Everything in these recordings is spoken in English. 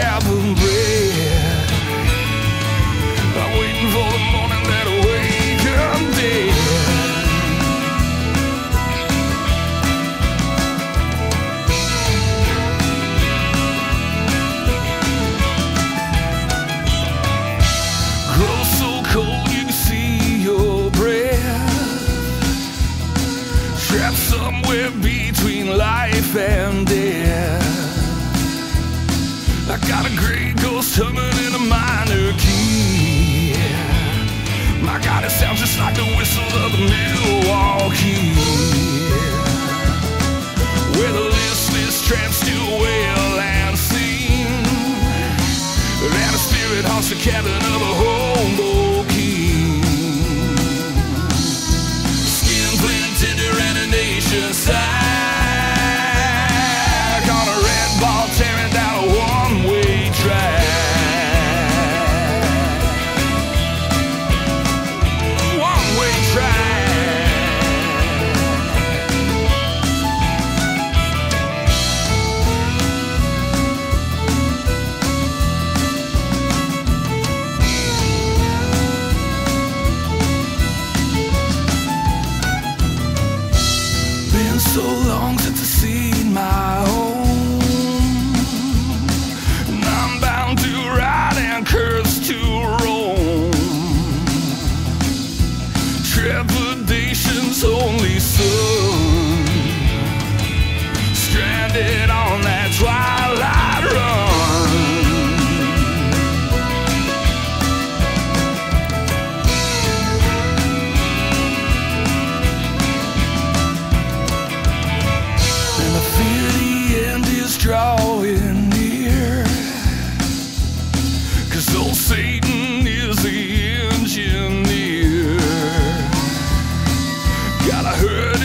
scab of bread. I'm waiting for the morning that I'm dead. So cold you can see your breath. Trapped somewhere between life and death. Got a great ghost humming in a minor key. My God, it sounds just like the whistle of the Milwaukee. Where the listless tramp still wail and sing. And a spirit haunts the cabin of a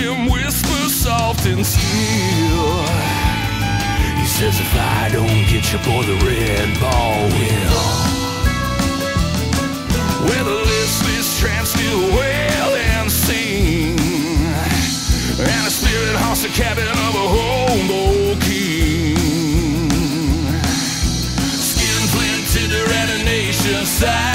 him whisper soft and still. He says, if I don't get you, boy, the red ball will. Where the listless tramp still wail and sing. And a spirit haunts the cabin of a hobo king. Skin flint tender and a nation side.